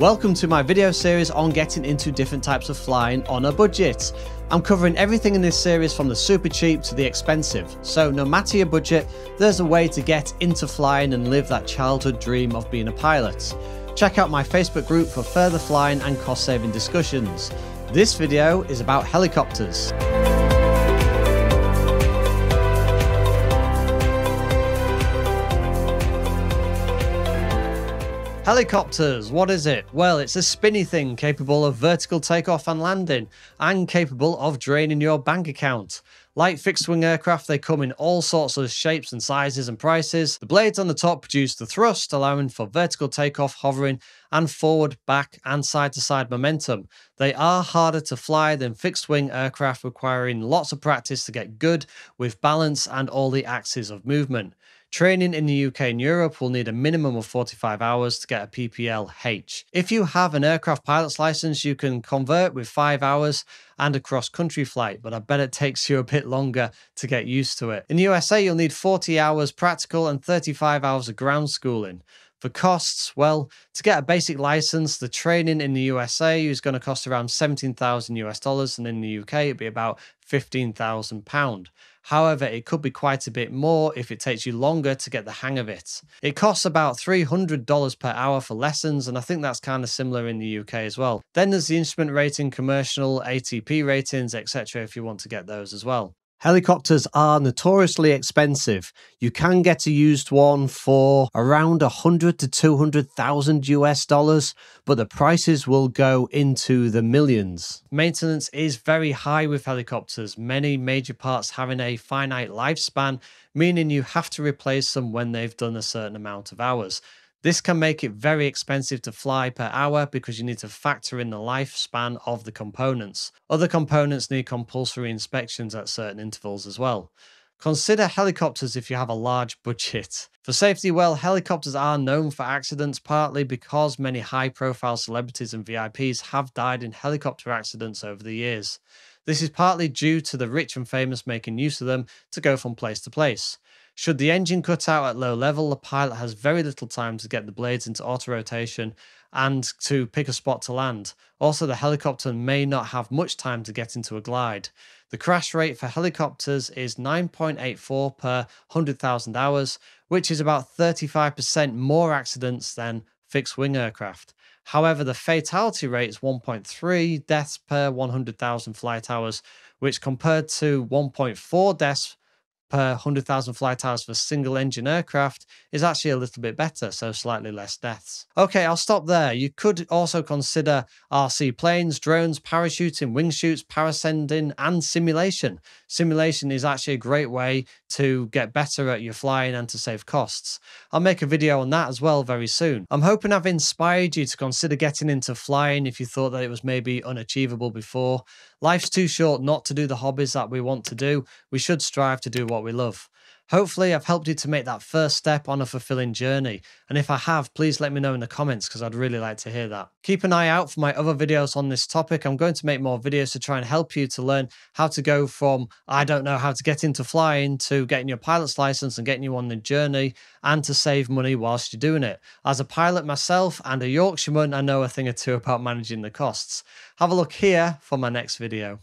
Welcome to my video series on getting into different types of flying on a budget. I'm covering everything in this series from the super cheap to the expensive, so no matter your budget, there's a way to get into flying and live that childhood dream of being a pilot. Check out my Facebook group for further flying and cost saving discussions. This video is about helicopters. Helicopters, what is it? Well, it's a spinny thing capable of vertical takeoff and landing, and capable of draining your bank account. Like fixed wing aircraft, they come in all sorts of shapes and sizes and prices. The blades on the top produce the thrust, allowing for vertical takeoff, hovering, and forward, back, and side to side momentum. They are harder to fly than fixed wing aircraft, requiring lots of practice to get good with balance and all the axes of movement. Training in the UK and Europe will need a minimum of 45 hours to get a PPL-H. If you have an aircraft pilot's license, you can convert with 5 hours and a cross-country flight, but I bet it takes you a bit longer to get used to it. In the USA, you'll need 40 hours practical and 35 hours of ground schooling. For costs, well, to get a basic license, the training in the USA is going to cost around 17,000 US dollars, and in the UK, it'd be about 15,000 pound. However, it could be quite a bit more if it takes you longer to get the hang of it. It costs about $300 per hour for lessons, and I think that's kind of similar in the UK as well. Then there's the instrument rating, commercial, ATP ratings, etc. if you want to get those as well. Helicopters are notoriously expensive. You can get a used one for around 100 to 200,000 US dollars, but the prices will go into the millions. Maintenance is very high with helicopters, many major parts having a finite lifespan, meaning you have to replace them when they've done a certain amount of hours. This can make it very expensive to fly per hour because you need to factor in the lifespan of the components. Other components need compulsory inspections at certain intervals as well. Consider helicopters if you have a large budget. For safety, well, helicopters are known for accidents partly because many high profile celebrities and VIPs have died in helicopter accidents over the years. This is partly due to the rich and famous making use of them to go from place to place. Should the engine cut out at low level, the pilot has very little time to get the blades into auto rotation and to pick a spot to land. Also, the helicopter may not have much time to get into a glide. The crash rate for helicopters is 9.84 per 100,000 hours, which is about 35% more accidents than fixed wing aircraft. However, the fatality rate is 1.3 deaths per 100,000 flight hours, which compared to 1.4 deaths per 100,000 flight hours for single engine aircraft is actually a little bit better, so slightly less deaths. Okay, I'll stop there. You could also consider RC planes, drones, parachuting, wing chutes, parascending, and simulation. Simulation is actually a great way to get better at your flying and to save costs. I'll make a video on that as well very soon. I'm hoping I've inspired you to consider getting into flying if you thought that it was maybe unachievable before. Life's too short not to do the hobbies that we want to do. We should strive to do what we love. Hopefully, I've helped you to make that first step on a fulfilling journey. And if I have, please let me know in the comments because I'd really like to hear that. Keep an eye out for my other videos on this topic. I'm going to make more videos to try and help you to learn how to go from I don't know how to get into flying to getting your pilot's license and getting you on the journey and to save money whilst you're doing it. As a pilot myself and a Yorkshireman, I know a thing or two about managing the costs. Have a look here for my next video.